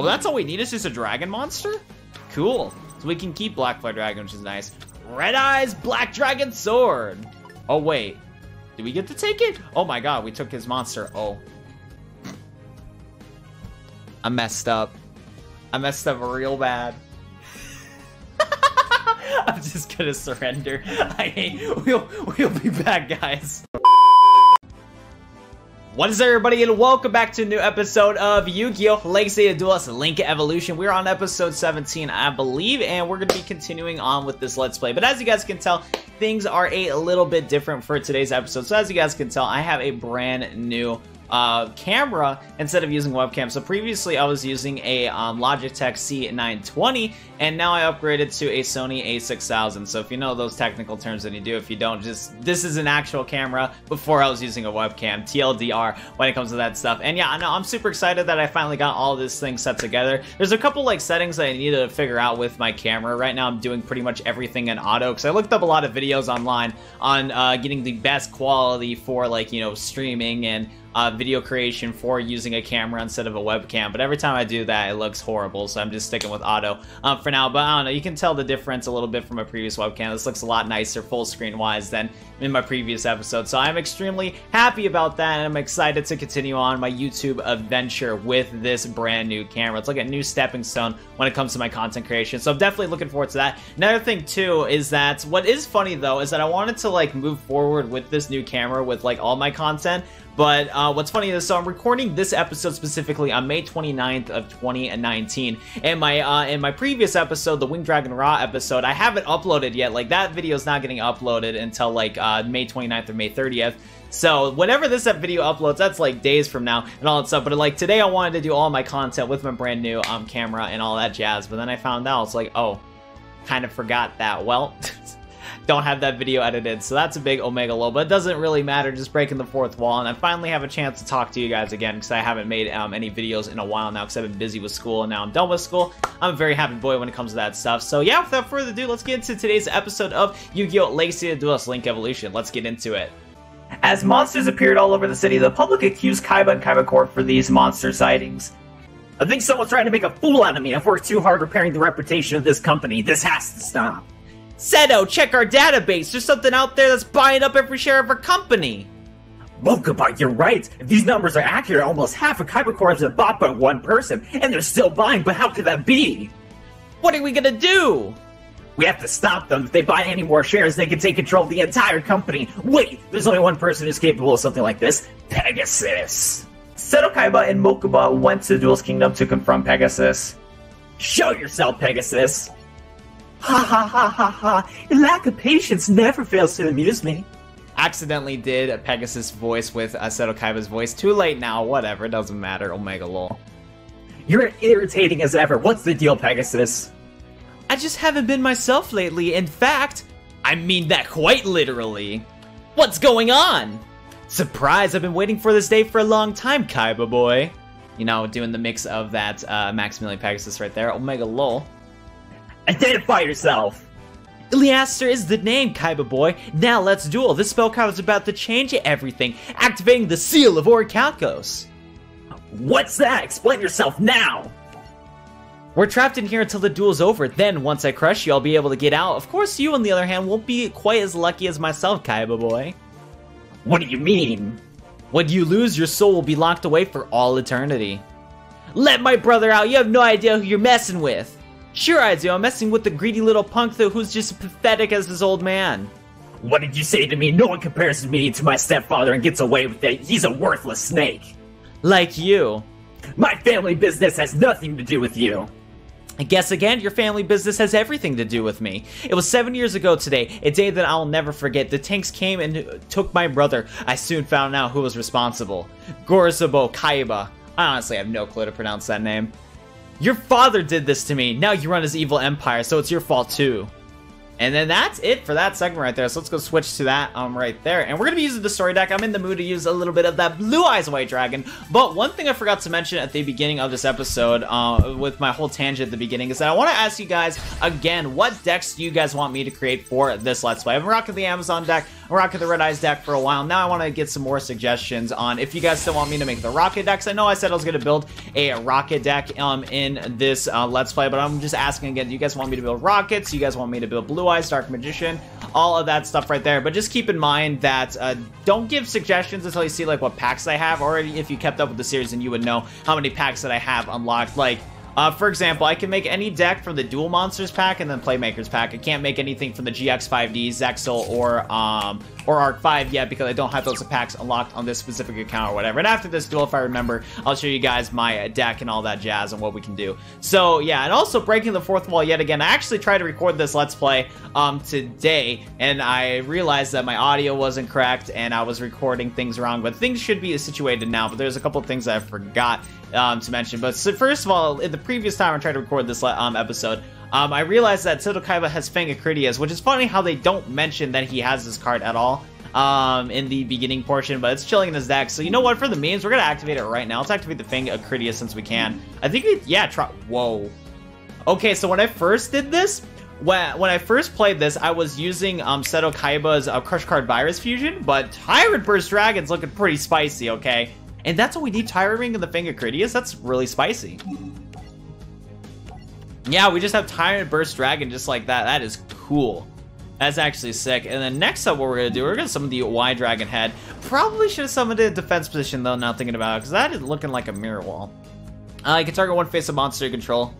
Oh, that's all we need is just a dragon monster? Cool. So we can keep Black Flare Dragon, which is nice. Red Eyes Black Dragon Sword. Oh, wait. Did we get to take it? Oh my god, we took his monster. Oh. I messed up. I messed up real bad. I'm just gonna surrender. I hate. We'll, we'll be back, guys. What is up, everybody, and welcome back to a new episode of Yu-Gi-Oh! Legacy of Duelist Link Evolution. We're on episode 17, I believe, and we're going to be continuing on with this Let's Play. But as you guys can tell, things are a little bit different for today's episode. So as you guys can tell, I have a brand new uh, camera instead of using webcam. So previously I was using a um, Logitech C920 and now I upgraded to a Sony a6000. So if you know those technical terms then you do. If you don't, just this is an actual camera before I was using a webcam. TLDR when it comes to that stuff. And yeah, I know I'm super excited that I finally got all this thing set together. There's a couple like settings that I need to figure out with my camera. Right now I'm doing pretty much everything in auto because I looked up a lot of videos online on uh, getting the best quality for like, you know, streaming and uh, video creation for using a camera instead of a webcam. But every time I do that, it looks horrible. So I'm just sticking with auto um, for now. But I don't know. You can tell the difference a little bit from a previous webcam. This looks a lot nicer full screen wise than in my previous episode. So I'm extremely happy about that. And I'm excited to continue on my YouTube adventure with this brand new camera. It's like a new stepping stone when it comes to my content creation. So I'm definitely looking forward to that. Another thing too is that what is funny though is that I wanted to like move forward with this new camera with like all my content but uh, what's funny is, so I'm recording this episode specifically on May 29th of 2019. And my uh, in my previous episode, the Wing Dragon Ra episode, I haven't uploaded yet. Like that video is not getting uploaded until like uh, May 29th or May 30th. So whenever this video uploads, that's like days from now and all that stuff. But like today, I wanted to do all my content with my brand new um camera and all that jazz. But then I found out it's like, oh, kind of forgot that. Well. don't have that video edited, so that's a big Omega low, but it doesn't really matter, just breaking the fourth wall, and I finally have a chance to talk to you guys again, because I haven't made um, any videos in a while now, because I've been busy with school, and now I'm done with school. I'm a very happy boy when it comes to that stuff, so yeah, without further ado, let's get into today's episode of Yu-Gi-Oh! Legacy of Duelist Link Evolution. Let's get into it. As monsters appeared all over the city, the public accused Kaiba and Kaiba Corp for these monster sightings. I think someone's trying to make a fool out of me. I've worked too hard repairing the reputation of this company. This has to stop. Seto, check our database. There's something out there that's buying up every share of our company. Mokuba, you're right. If these numbers are accurate, almost half of Kaiba Corp's been bought by one person, and they're still buying, but how could that be? What are we gonna do? We have to stop them. If they buy any more shares, they can take control of the entire company. Wait, there's only one person who's capable of something like this Pegasus. Seto Kaiba and Mokuba went to Duelist Kingdom to confront Pegasus. Show yourself, Pegasus! Ha ha ha ha ha! Lack of patience never fails to amuse me. Accidentally did a Pegasus voice with Seto Kaiba's voice. Too late now, whatever, doesn't matter. Omega lol. You're irritating as ever. What's the deal, Pegasus? I just haven't been myself lately. In fact, I mean that quite literally. What's going on? Surprise, I've been waiting for this day for a long time, Kaiba boy. You know, doing the mix of that uh, Maximilian Pegasus right there. Omega lol. Identify yourself! Iliaster is the name, Kaiba boy. Now let's duel. This spell card is about to change everything, activating the seal of Orichalcos. What's that? Explain yourself now! We're trapped in here until the duel's over. Then, once I crush you, I'll be able to get out. Of course, you, on the other hand, won't be quite as lucky as myself, Kaiba boy. What do you mean? When you lose, your soul will be locked away for all eternity. Let my brother out. You have no idea who you're messing with. Sure I do, I'm messing with the greedy little punk though who's just pathetic as his old man. What did you say to me? No one compares me to my stepfather and gets away with it. He's a worthless snake. Like you. My family business has nothing to do with you. I guess again, your family business has everything to do with me. It was seven years ago today, a day that I'll never forget. The tanks came and took my brother. I soon found out who was responsible. Gorzabo Kaiba. I honestly have no clue to pronounce that name. Your father did this to me. Now you run his evil empire, so it's your fault too. And then that's it for that segment right there. So let's go switch to that um right there. And we're going to be using the story deck. I'm in the mood to use a little bit of that Blue Eyes White Dragon. But one thing I forgot to mention at the beginning of this episode uh, with my whole tangent at the beginning is that I want to ask you guys again, what decks do you guys want me to create for this Let's Play? I'm rocking the Amazon deck rocking the Red Eyes deck for a while. Now I want to get some more suggestions on if you guys still want me to make the Rocket decks. I know I said I was going to build a Rocket deck um, in this uh, Let's Play, but I'm just asking again, do you guys want me to build Rockets? Do you guys want me to build Blue Eyes, Dark Magician? All of that stuff right there. But just keep in mind that uh, don't give suggestions until you see like what packs I have. Or if you kept up with the series, then you would know how many packs that I have unlocked. Like, uh, for example, I can make any deck from the Duel Monsters pack and then Playmakers pack. I can't make anything from the GX5D, Zexal, or um, or Arc 5 yet because I don't have those packs unlocked on this specific account or whatever. And after this duel, if I remember, I'll show you guys my deck and all that jazz and what we can do. So yeah, and also breaking the fourth wall yet again. I actually tried to record this Let's Play um, today, and I realized that my audio wasn't correct and I was recording things wrong, but things should be situated now. But there's a couple things I forgot um, to mention. But so first of all, in the previous time I tried to record this um, episode, um, I realized that Seto Kaiba has Fang of Critias, which is funny how they don't mention that he has this card at all um, in the beginning portion, but it's chilling in his deck. So you know what? For the memes, we're going to activate it right now. Let's activate the Fang of Critias since we can. I think we, yeah, try, whoa. Okay, so when I first did this, when, when I first played this, I was using um, Seto Kaiba's uh, Crush Card Virus Fusion, but Tyrant Burst Dragon's looking pretty spicy, okay? And that's what we need Tyrant Wing and the Fang of Critias. That's really spicy. Yeah, we just have Tyrant Burst Dragon just like that. That is cool. That's actually sick. And then next up, what we're gonna do, we're gonna summon the Y Dragon Head. Probably should have summoned it in defense position though, not thinking about it, because that is looking like a mirror wall. Uh, you can target one face of monster you control.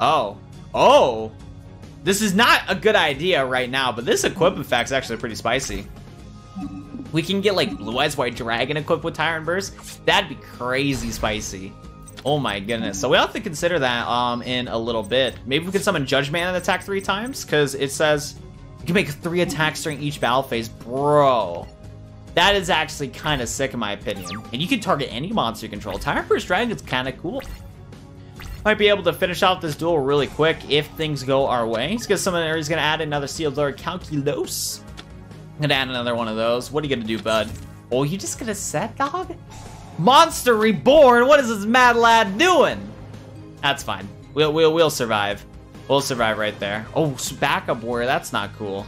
Oh. Oh! This is not a good idea right now, but this equip effect is actually pretty spicy. We can get like Blue Eyes White Dragon equipped with Tyrant Burst. That'd be crazy spicy. Oh my goodness. So we have to consider that um in a little bit. Maybe we can summon Judge Man and attack three times, because it says you can make three attacks during each battle phase. Bro. That is actually kind of sick in my opinion. And you can target any monster you control. Tyrant Burst Dragon is kind of cool. Might be able to finish off this duel really quick if things go our way. He's gonna summon he's gonna add another Seal of Orichalcos. Gonna add another one of those. What are you gonna do, bud? Oh, you just gonna set, dog? Monster Reborn? What is this mad lad doing? That's fine. We'll, we'll, we'll survive. We'll survive right there. Oh, backup warrior. That's not cool.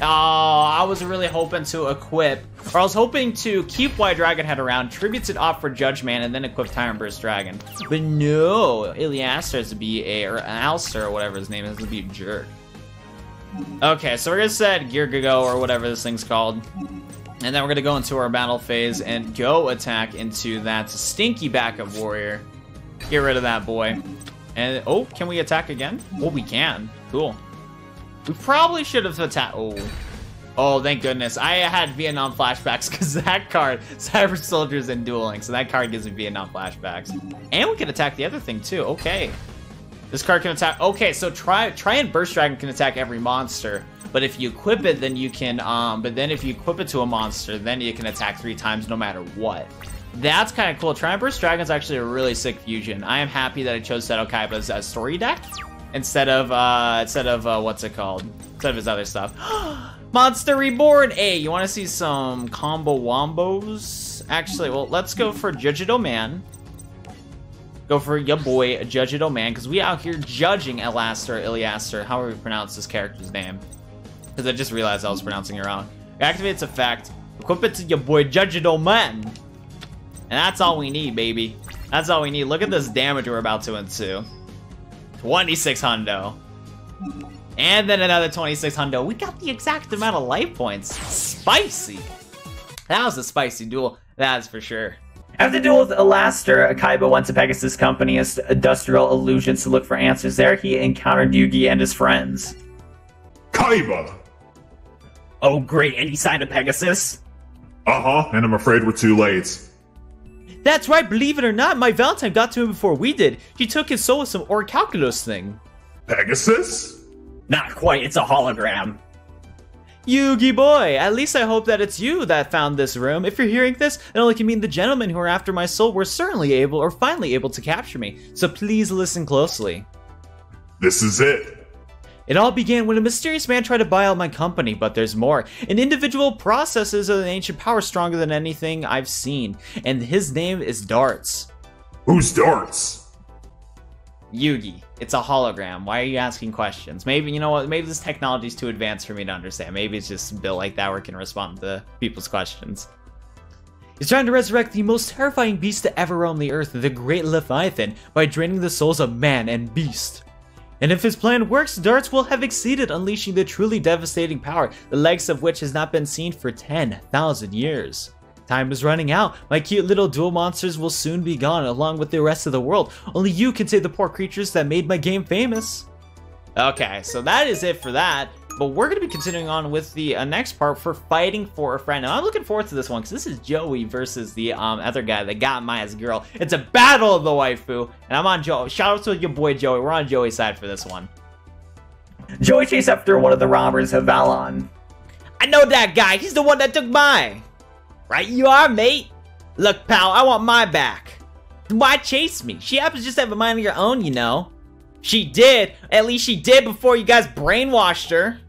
Oh, I was really hoping to equip, or I was hoping to keep White Dragon Head around, tributes it off for Judgment, and then equip Tyrant Burst Dragon. But no, Iliaster has to be a, or Alster, or whatever his name is, to be a jerk. Okay, so we're gonna set Geargago, or whatever this thing's called. And then we're gonna go into our battle phase and go attack into that stinky backup warrior. Get rid of that boy. And, oh, can we attack again? Oh, we can. Cool. We probably should have attacked, oh. Oh, thank goodness. I had Vietnam flashbacks because that card, Cyber Soldiers and Dueling, so that card gives me Vietnam flashbacks. And we can attack the other thing too, okay. This card can attack, okay, so try, try and Burst Dragon can attack every monster. But if you equip it, then you can, um, but then if you equip it to a monster, then you can attack three times no matter what. That's kind of cool. Tyrant Burst Dragon's actually a really sick fusion. I am happy that I chose Seto Kaiba's uh, story deck instead of, uh, instead of, uh, what's it called? Instead of his other stuff. Monster Reborn! Hey, you want to see some combo wombos? Actually, well, let's go for Judgido Man. Go for your boy, Judgido Man, because we out here judging Elaster, Iliaster, however we pronounce this character's name. Because I just realized I was pronouncing it wrong. Activate its effect. Equip it to your boy Judgido Man. And that's all we need, baby. That's all we need. Look at this damage we're about to ensue. 26 hundo. And then another 26 hundo. We got the exact amount of life points. Spicy. That was a spicy duel. That's for sure. After the duel with Elaster, Kaiba went to Pegasus Company's Industrial Illusions to look for answers there. He encountered Yugi and his friends. Kaiba! Oh, great. Any sign of Pegasus? Uh-huh, and I'm afraid we're too late. That's right, believe it or not, Mai Valentine got to him before we did. He took his soul with some Orichalcos thing. Pegasus? Not quite, it's a hologram. Yugi boy, at least I hope that it's you that found this room. If you're hearing this, it only can mean the gentlemen who are after my soul were certainly able or finally able to capture me. So please listen closely. This is it. It all began when a mysterious man tried to buy out my company, but there's more. An individual processes an ancient power stronger than anything I've seen, and his name is Dartz. Who's Dartz? Yugi. It's a hologram. Why are you asking questions? Maybe, you know what? Maybe this technology is too advanced for me to understand. Maybe it's just built like that where it can respond to people's questions. He's trying to resurrect the most terrifying beast to ever roam the earth, the Great Leviathan, by draining the souls of man and beast. And if his plan works, Dartz will have exceeded, unleashing the truly devastating power, the likes of which has not been seen for 10,000 years. Time is running out. My cute little Duel Monsters will soon be gone, along with the rest of the world. Only you can save the poor creatures that made my game famous. Okay, so that is it for that. But we're going to be continuing on with the uh, next part for fighting for a friend. And I'm looking forward to this one because this is Joey versus the um, other guy that got Maya's girl. It's a battle of the waifu. And I'm on Joey. Shout out to your boy Joey. We're on Joey's side for this one. Joey chased after one of the robbers of Valon. I know that guy. He's the one that took mine. Right you are, mate. Look, pal, I want Mai back. Why chase me? She happens to just have a mind of your own, you know. She did. At least she did before you guys brainwashed her.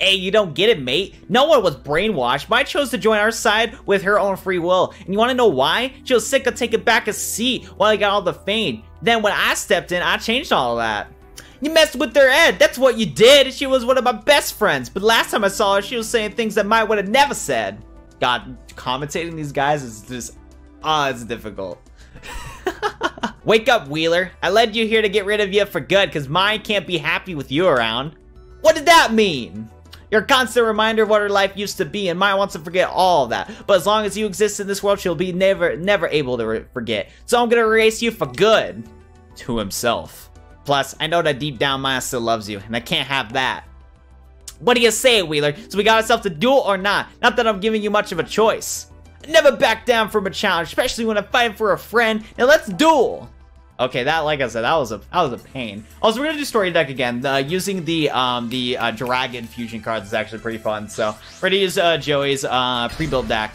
Hey, you don't get it, mate. No one was brainwashed, I chose to join our side with her own free will. And you want to know why? She was sick of taking back a seat while I got all the fame. Then when I stepped in, I changed all that. You messed with her head. That's what you did. She was one of my best friends. But last time I saw her, she was saying things that I would have never said. God, commentating these guys is just, ah, oh, it's difficult. Wake up, Wheeler. I led you here to get rid of you for good, because Mai can't be happy with you around. What did that mean? You're a constant reminder of what her life used to be, and Mai wants to forget all of that. But as long as you exist in this world, she'll be never, never able to forget. So I'm gonna erase you for good. To himself. Plus, I know that deep down Mai still loves you, and I can't have that. What do you say, Wheeler? So we got ourselves to duel or not? Not that I'm giving you much of a choice. Never back down from a challenge, especially when I'm fighting for a friend. Now let's duel. Okay, that, like I said, that was a that was a pain. Also, we're gonna do story deck again. Uh, using the um the uh, dragon fusion cards is actually pretty fun. So we're gonna use uh, Joey's uh, pre-build deck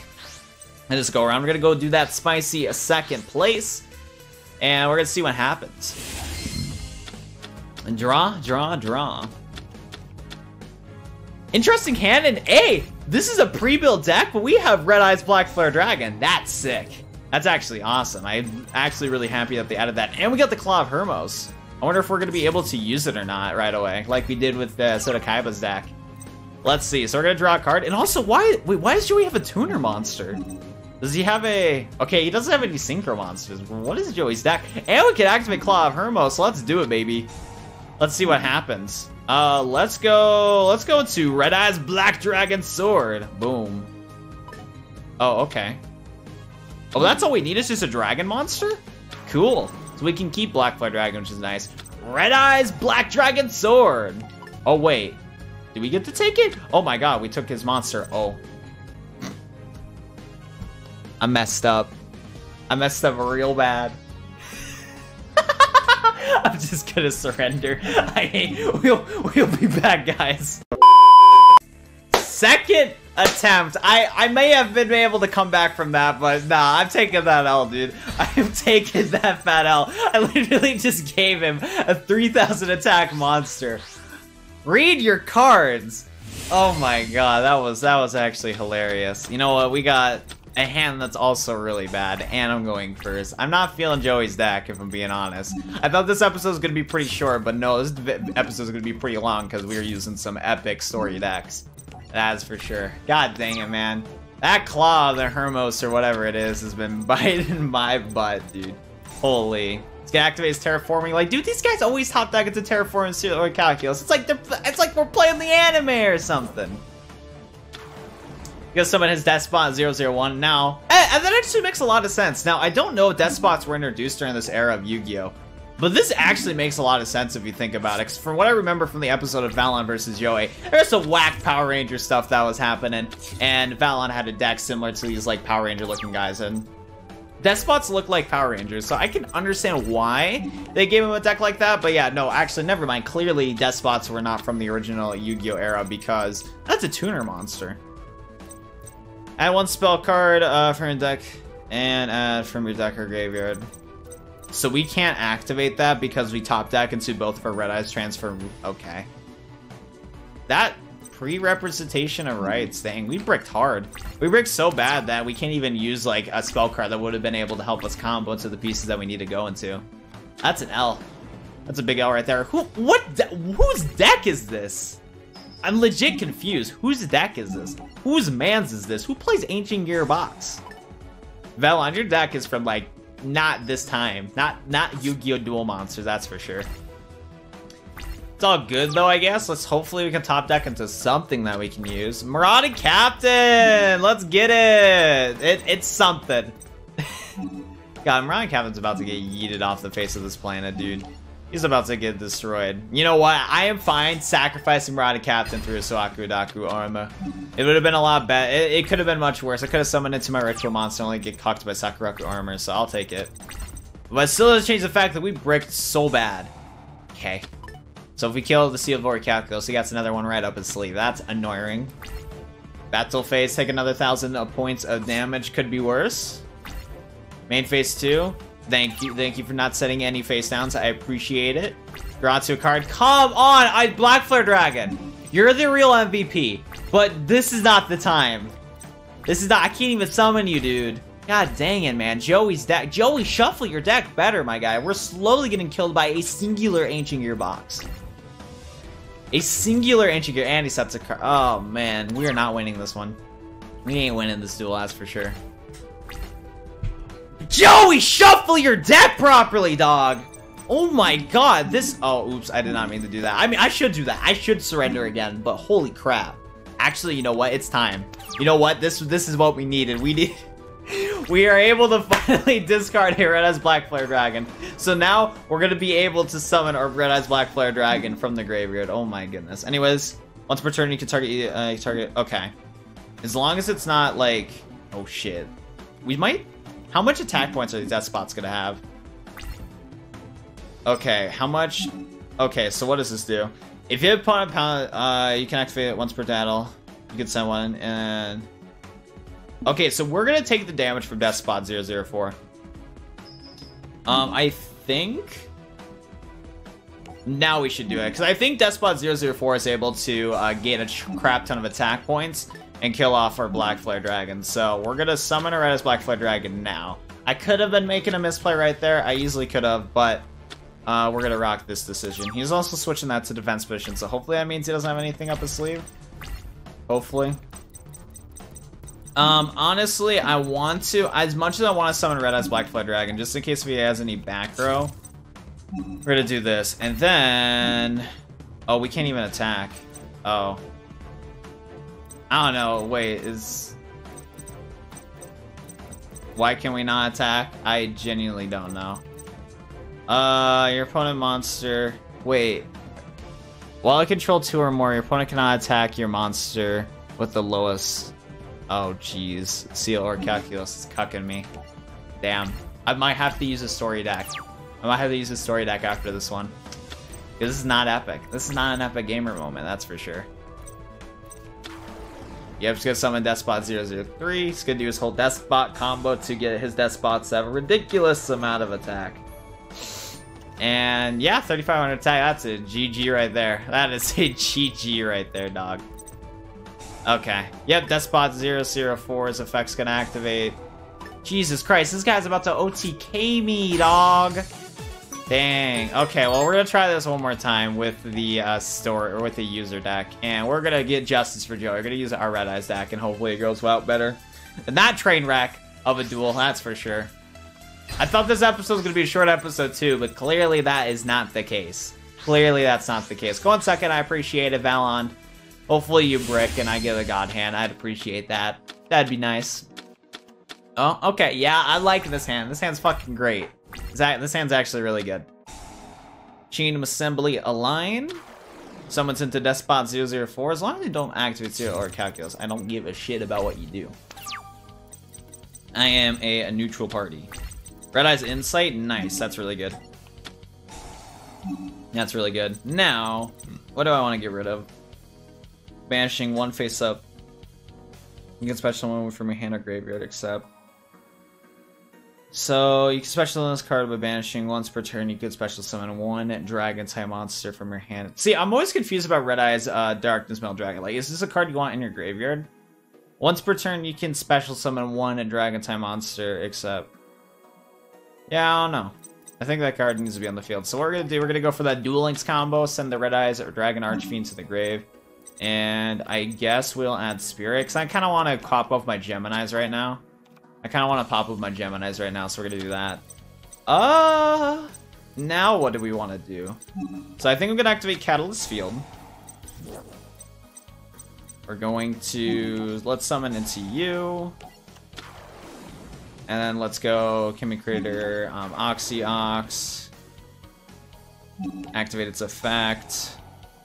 and just go around. We're gonna go do that spicy a second place, and we're gonna see what happens. And draw, draw, draw. Interesting and hey, this is a pre-built deck, but we have Red Eyes Black Flare Dragon. That's sick. That's actually awesome. I'm actually really happy that they added that. And we got the Claw of Hermos. I wonder if we're going to be able to use it or not right away, like we did with uh, Seto Kaiba's deck. Let's see. So we're going to draw a card. And also, why wait, why does Joey have a tuner monster? Does he have a... Okay, he doesn't have any synchro monsters. What is Joey's deck? And we can activate Claw of Hermos. So let's do it, baby. Let's see what happens. Uh, let's go... Let's go to Red Eyes Black Dragon Sword. Boom. Oh, okay. Oh, that's all we need is just a dragon monster? Cool. So we can keep Black Flare Dragon, which is nice. Red Eyes Black Dragon Sword. Oh, wait. Did we get to take it? Oh my god, we took his monster. Oh. I messed up. I messed up real bad. I'm just gonna surrender. I we'll we'll be back, guys. Second attempt. I, I may have been able to come back from that, but nah, I'm taking that L, dude. I'm taking that fat L. I literally just gave him a 3,000 attack monster. Read your cards. Oh my god, that was that was actually hilarious. You know what? We got a hand that's also really bad, and I'm going first. I'm not feeling Joey's deck, if I'm being honest. I thought this episode was going to be pretty short, but no, this episode is going to be pretty long because we were using some epic story decks. That's for sure. God dang it, man. That claw, the Hermos or whatever it is, has been biting my butt, dude. Holy. It's gonna activate terraforming. Like, dude, these guys always hop back into terraforming or calculus. It's like they're it's like we're playing the anime or something. Because someone has Deskbot 001 now. And, and that actually makes a lot of sense. Now, I don't know if Deskbots were introduced during this era of Yu-Gi-Oh! But this actually makes a lot of sense if you think about it. From what I remember from the episode of Valon versus Joey, there's some whack Power Ranger stuff that was happening, and Valon had a deck similar to these like Power Ranger looking guys, and Deskbots look like Power Rangers, so I can understand why they gave him a deck like that, but yeah, no, actually, never mind. Clearly, Deskbots were not from the original Yu-Gi-Oh! era because that's a tuner monster. Add one spell card uh, from your deck, and add from your deck or graveyard. So we can't activate that because we top deck into both of our Red Eyes transfer. Okay. That pre-representation of rights thing, we bricked hard. We bricked so bad that we can't even use like a spell card that would have been able to help us combo into the pieces that we need to go into. That's an L. That's a big L right there. Who? What? De whose deck is this? I'm legit confused. Whose deck is this? Whose man's is this? Who plays Ancient Gearbox? Valon, your deck is from like not this time. Not not Yu-Gi-Oh! Duel Monsters, that's for sure. It's all good though, I guess. Let's hopefully we can top deck into something that we can use. Marauding Captain! Let's get it! it it's something. God, Marauding Captain's about to get yeeted off the face of this planet, dude. He's about to get destroyed. You know what? I am fine sacrificing Marauding Captain through a Sakuretsu armor. It would have been a lot better. It, it could have been much worse. I could have summoned into my ritual monster and only get cocked by Sakuretsu armor, so I'll take it. But still doesn't change the fact that we bricked so bad. Okay. So if we kill the Seal of Orichalcos, he gets another one right up his sleeve. That's annoying. Battle phase, take another thousand points of damage. Could be worse. Main phase two. Thank you, thank you for not setting any face downs. I appreciate it. A card. Come on, I Black Flare Dragon. You're the real MVP, but this is not the time. This is not. I can't even summon you, dude. God dang it, man. Joey's deck. Joey, shuffle your deck better, my guy. We're slowly getting killed by a singular Ancient Gearbox. A singular Ancient Gear. And he sets a card. Oh, man. We are not winning this one. We ain't winning this duel, that's for sure. Joey, shuffle your deck properly, dog! Oh my god, this- Oh, oops, I did not mean to do that. I mean, I should do that. I should surrender again, but holy crap. Actually, you know what? It's time. You know what? This this is what we needed. We need... we are able to finally discard a Red Eyes Black Flare Dragon. So now, we're gonna be able to summon our Red Eyes Black Flare Dragon from the graveyard. Oh my goodness. Anyways, once per turn, you can target... Uh, target... Okay. As long as it's not, like... Oh, shit. We might how much attack points are these spots gonna have? Okay, how much? Okay, so what does this do? If you have opponent uh, you can activate it once per battle. You can send one, and... Okay, so we're gonna take the damage from Deskbot 004. Um, I think... Now we should do it, because I think Deskbot 004 is able to uh, gain a crap ton of attack points, and kill off our Black Flare Dragon. So we're gonna summon a Red Eyes Black Flare Dragon now. I could have been making a misplay right there. I easily could have, but uh, we're gonna rock this decision. He's also switching that to defense position, so hopefully that means he doesn't have anything up his sleeve. Hopefully. Um, honestly, I want to, as much as I want to summon Red Eyes Black Flare Dragon, just in case if he has any back row, we're gonna do this. And then, oh, we can't even attack. Oh, I don't know. Wait, is... Why can we not attack? I genuinely don't know. Uh, your opponent monster... Wait. While I control two or more, your opponent cannot attack your monster with the lowest... Oh, jeez. Seal of Orichalcos is cucking me. Damn. I might have to use a story deck. I might have to use a story deck after this one. This is not epic. This is not an epic gamer moment, that's for sure. Yep, he's gonna summon Deskbot 003. He's gonna do his whole Deskbot combo to get his to have a ridiculous amount of attack. And yeah, 3500 attack, that's a GG right there. That is a GG right there, dog. Okay. Yep, Deskbot 004's effect's gonna activate. Jesus Christ, this guy's about to OTK me, dog. Dang. Okay, well, we're gonna try this one more time with the uh, store or with the user deck, and we're gonna get justice for Joe. We're gonna use our Red Eyes deck, and hopefully it goes well better. And that train wreck of a duel, that's for sure. I thought this episode was gonna be a short episode too, but clearly that is not the case. Clearly that's not the case. Go on second, I appreciate it, Valon. Hopefully you brick and I get a god hand. I'd appreciate that. That'd be nice. Oh, okay. Yeah, I like this hand. This hand's fucking great. This hand's actually really good. Chain Assembly Align. Summons into Deskbot 004. As long as you don't activate Zero or Calculus, I don't give a shit about what you do. I am a, a neutral party. Red Eyes Insight? Nice. That's really good. That's really good. Now, what do I want to get rid of? Banishing one face up. You can special one from your hand or graveyard, except so you can special summon this card by banishing once per turn. You could special summon one dragon type monster from your hand. See, I'm always confused about Red Eyes uh, Darkness Metal Dragon. Like, is this a card you want in your graveyard? Once per turn, you can special summon one dragon type monster, except... Yeah, I don't know. I think that card needs to be on the field. So what we're gonna do, we're gonna go for that Duel Links combo, send the Red Eyes or Dragon Archfiend to the grave. And I guess we'll add Spirit, because I kind of want to cop off my Geminis right now. I kind of want to pop with my Geminis right now, so we're going to do that. Uh, now what do we want to do? So I think I'm going to activate Catalyst Field. We're going to, let's summon into you. And then let's go Creator, um, Oxy Ox. Activate its effect.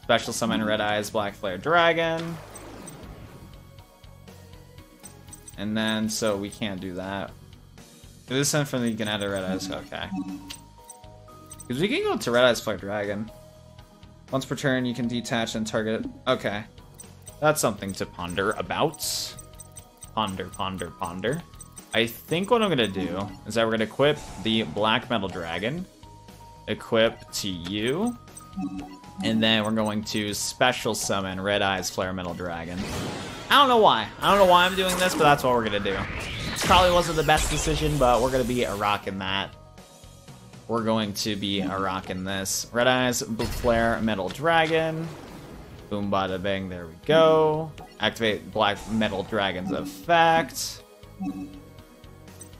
Special summon Red Eyes Black Flare Dragon. And then, so we can't do that. If this sent from the you can add a Red Eyes, okay. Because we can go to Red Eyes Flare Dragon. Once per turn, you can detach and target. Okay. That's something to ponder about. Ponder, ponder, ponder. I think what I'm going to do is that we're going to equip the Black Metal Dragon. Equip to you. And then we're going to special summon Red Eyes Flare Metal Dragon. I don't know why. I don't know why I'm doing this, but that's what we're gonna do. This probably wasn't the best decision, but we're gonna be a rocking that. We're going to be a rocking this. Red Eyes Flare Metal Dragon. Boom bada bang, there we go. Activate Black Metal Dragon's effect.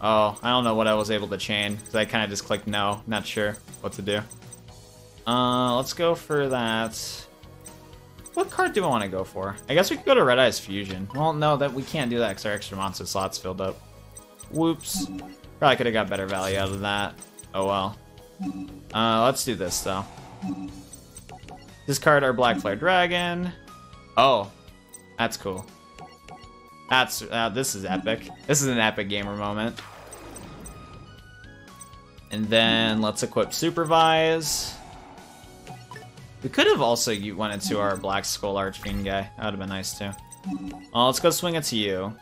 Oh, I don't know what I was able to chain, because I kind of just clicked no. Not sure what to do. Uh, let's go for that. What card do I want to go for? I guess we could go to Red Eyes Fusion. Well, no, that we can't do that because our extra monster slot's filled up. Whoops. Probably could have got better value out of that. Oh well. Uh, let's do this though. Discard our Black Flare Dragon. Oh, that's cool. That's uh, this is epic. This is an epic gamer moment. And then let's equip Supervise. We could have also went into our Black Skull Archfiend guy. That would have been nice too. Oh, let's go swing it to you.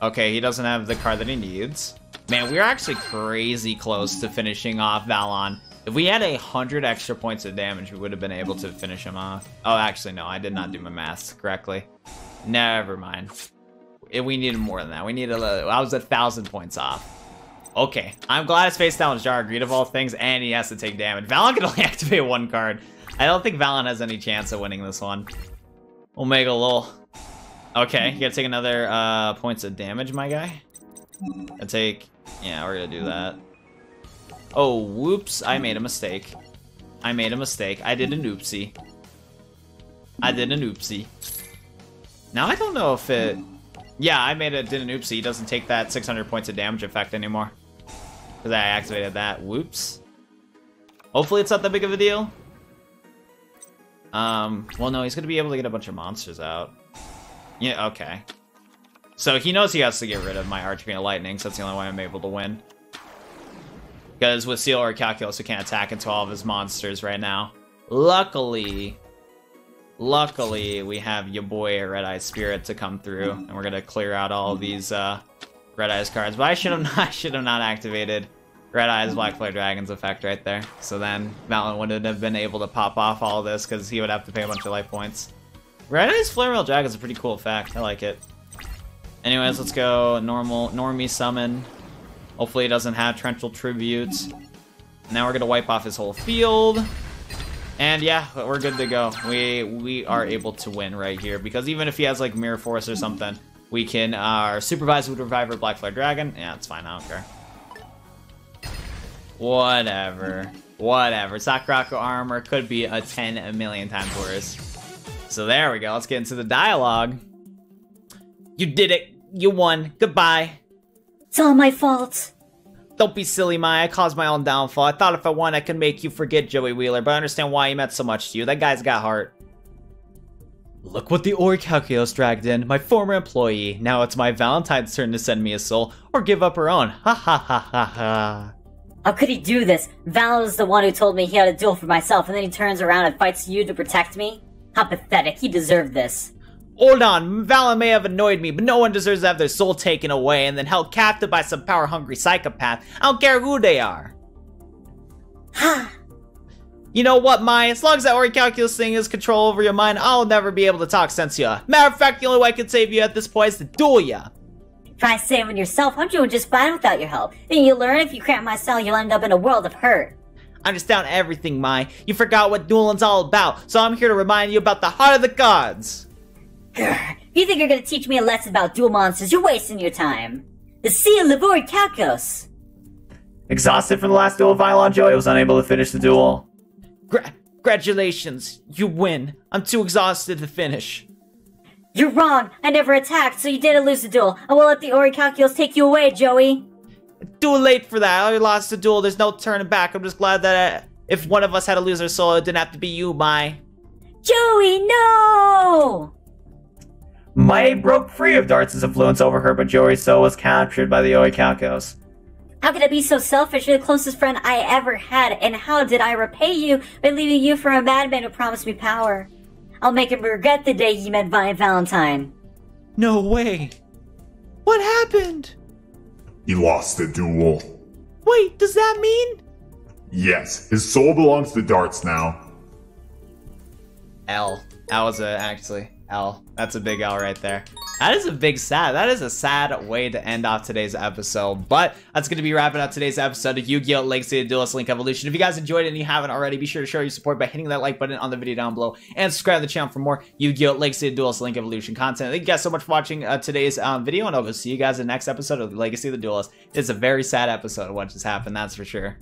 Okay, he doesn't have the card that he needs. Man, we're actually crazy close to finishing off Valon. If we had a hundred extra points of damage, we would have been able to finish him off. Oh, actually, no, I did not do my math correctly. Never mind. Eh, we needed more than that. We needed a, I was a thousand points off. Okay, I'm glad his face down with Jar Greed of all things, and he has to take damage. Valon can only activate one card. I don't think Valon has any chance of winning this one. Omega lol. Okay, you gotta take another uh, points of damage, my guy. I take... Yeah, we're gonna do that. Oh, whoops. I made a mistake. I made a mistake. I did an oopsie. I did an oopsie. Now I don't know if it... Yeah, I made a did an oopsie. Doesn't take that 600 points of damage effect anymore. Because I activated that. Whoops. Hopefully it's not that big of a deal. Um, well, no, he's to be able to get a bunch of monsters out. Yeah, okay. So he knows he has to get rid of my Archfiend Lightning, so that's the only way I'm able to win. Because with Seal of Orichalcos, we can't attack into all of his monsters right now. Luckily, luckily, we have your boy Red Eye Spirit to come through, and we're gonna clear out all these uh, Red Eyes cards. But I should have I should have not activated Red Eyes Black Flare Dragon's effect right there. So then Valon wouldn't have been able to pop off all this because he would have to pay a bunch of life points. Red Eyes Flare Metal Dragon's a pretty cool effect. I like it. Anyways, let's go normal normie summon. Hopefully he doesn't have torrential tributes. Now we're gonna wipe off his whole field. And yeah, we're good to go. We we are able to win right here because even if he has like Mirror Force or something, we can uh, supervise with Reviver Black Flare Dragon. Yeah, it's fine. I don't care. Whatever. Whatever. Sakuretsu armor could be a 10 a million times worse. So there we go. Let's get into the dialogue. You did it. You won. Goodbye. It's all my fault. Don't be silly, Mai. I caused my own downfall. I thought if I won, I could make you forget Joey Wheeler, but I understand why he meant so much to you. That guy's got heart. Look what the Orichalcos dragged in, my former employee. Now it's Mai Valentine's turn to send me a soul, or give up her own. Ha ha ha ha ha. How could he do this? Val is the one who told me he had a duel for myself, and then he turns around and fights you to protect me? How pathetic. He deserved this. Hold on, Valon may have annoyed me, but no one deserves to have their soul taken away and then held captive by some power-hungry psychopath. I don't care who they are. Ha! you know what, Mai? As long as that Orichalcos thing has control over your mind, I'll never be able to talk sense to you. Matter of fact, the only way I can save you at this point is to duel ya. Try saving yourself. I'm doing just fine without your help. And you learn if you cramp my cell, you'll end up in a world of hurt. I'm just down to everything, Mai. You forgot what dueling's all about, so I'm here to remind you about the heart of the gods. You think you're gonna teach me a lesson about duel monsters? You're wasting your time. The Seal of Orichalcos. Exhausted from the last duel, of Vylon Joey was unable to finish the duel. Gra- congratulations, you win. I'm too exhausted to finish. You're wrong. I never attacked, so you didn't lose the duel. I will let the Orichalcos take you away, Joey. Too late for that. I already lost the duel. There's no turning back. I'm just glad that uh, if one of us had to lose our soul, it didn't have to be you, Mai. Joey, no! Mai broke free of Dartz' influence over her, but Joey's soul was captured by the Orichalcos. How could I be so selfish? You're the closest friend I ever had, and how did I repay you by leaving you for a madman who promised me power? I'll make him regret the day he met Vi Valentine. No way. What happened? He lost the duel. Wait, does that mean? Yes, his soul belongs to Dartz now. L. Alza, actually, L. That's a big L right there. That is a big sad. That is a sad way to end off today's episode. But that's going to be wrapping up today's episode of Yu-Gi-Oh! Legacy of Duelist Link Evolution. If you guys enjoyed it and you haven't already, be sure to show your support by hitting that like button on the video down below and subscribe to the channel for more Yu-Gi-Oh! Legacy of the Duelist Link Evolution content. Thank you guys so much for watching uh, today's um, video, and I'll go see you guys in the next episode of Legacy of the Duelist. It's a very sad episode of what just happened, that's for sure.